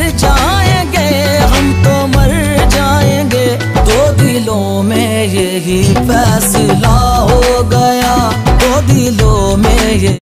मर जाएँगे, हम तो मर जाएँगे। दो दिलों में यही फैसला हो गया, दो दिलों में ये